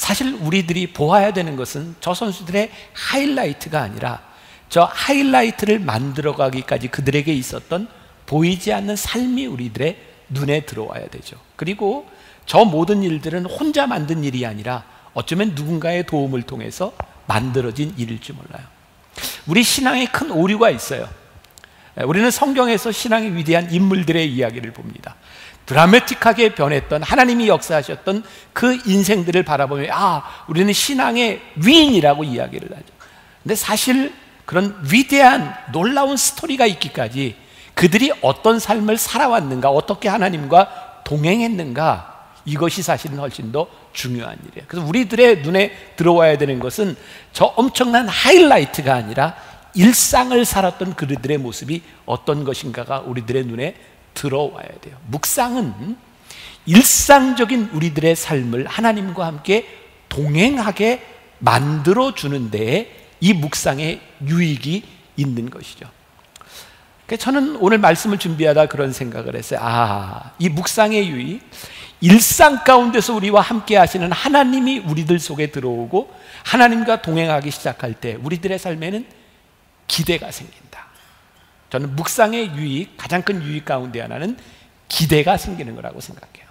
사실 우리들이 보아야 되는 것은 저 선수들의 하이라이트가 아니라 저 하이라이트를 만들어가기까지 그들에게 있었던 보이지 않는 삶이 우리들의 눈에 들어와야 되죠. 그리고 저 모든 일들은 혼자 만든 일이 아니라 어쩌면 누군가의 도움을 통해서 만들어진 일일지 몰라요. 우리 신앙에 큰 오류가 있어요. 우리는 성경에서 신앙의 위대한 인물들의 이야기를 봅니다. 드라마틱하게 변했던 하나님이 역사하셨던 그 인생들을 바라보며 아, 우리는 신앙의 위인이라고 이야기를 하죠. 근데 사실 그런 위대한 놀라운 스토리가 있기까지 그들이 어떤 삶을 살아왔는가, 어떻게 하나님과 동행했는가, 이것이 사실은 훨씬 더 중요한 일이에요. 그래서 우리들의 눈에 들어와야 되는 것은 저 엄청난 하이라이트가 아니라 일상을 살았던 그들의 모습이 어떤 것인가가 우리들의 눈에 들어와야 돼요. 묵상은 일상적인 우리들의 삶을 하나님과 함께 동행하게 만들어 주는 데에 이 묵상의 유익이 있는 것이죠. 저는 오늘 말씀을 준비하다 그런 생각을 했어요. 아, 이 묵상의 유익, 일상 가운데서 우리와 함께 하시는 하나님이 우리들 속에 들어오고 하나님과 동행하기 시작할 때 우리들의 삶에는 기대가 생긴다. 저는 묵상의 유익, 가장 큰 유익 가운데 하나는 기대가 생기는 거라고 생각해요.